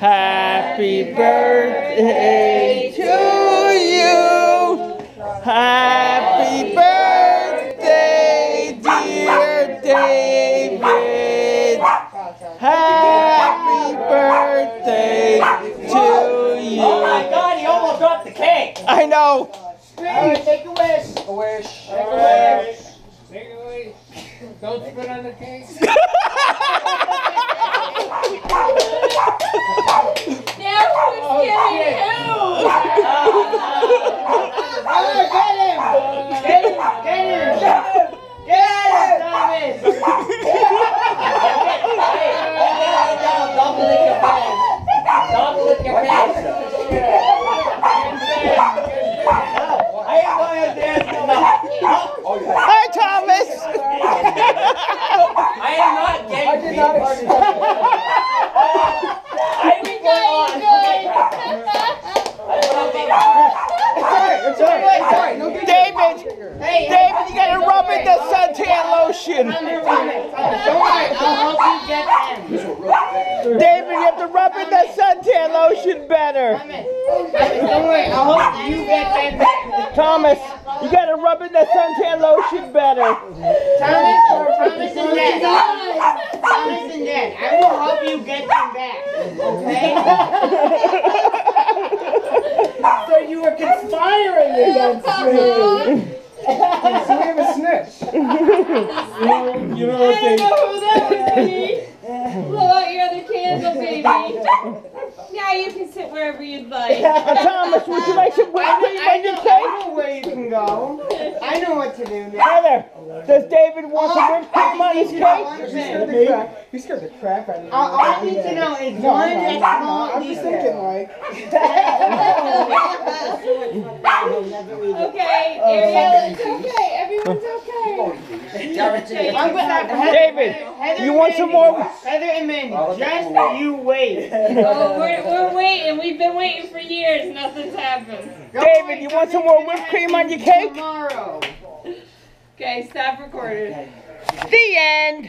Happy birthday to you. Happy birthday, dear David. Happy birthday to you. Oh my god, he almost dropped the cake! I know. Alright, take a wish. A wish. Take a wish. Take it away. Don't spit on the cake. Now who's getting who? Alright, get him. Get him. Get him. Get him, Thomas. Hey, don't lick your pants. Don't lick your pants. I ain't going to dance no more. Hi, Thomas. I am not I getting did not beat. expect I will go on. It's alright, it's alright. No. David, Hey, David, you gotta rub in the suntan lotion. Don't worry, I'll help you get them. David, you have to rub in the suntan lotion better. Thomas, Thomas, don't worry, I'll help you get them back. Thomas, you gotta rub in that suntan lotion better. Thomas, Thomas and Dad. Thomas and Dad, I will help you get them back. Okay? So you were conspiring against me. So we have a snitch. You know what I don't know who that would be. Blow out your other candle, baby. Now you can sit wherever you'd like. Uh, Thomas, would you like some whipped I cream know, I on your know, I cake? know where you can go. I know what to do now. Heather, does David want some whipped cream on his cake? You scared the crap. You scared the crap out of me. All, all I need to know is No, one no, no, no, small I'm just thinking like. Okay, oh, Ariel, it's okay. Everyone's okay. I'm gonna, David, Heather you want some more? Heather and Mandy, just you wait. Oh, we're, we're waiting. We've been waiting for years. Nothing's happened. David, you want some more whipped cream on your cake? Tomorrow. Okay, stop recording. The end.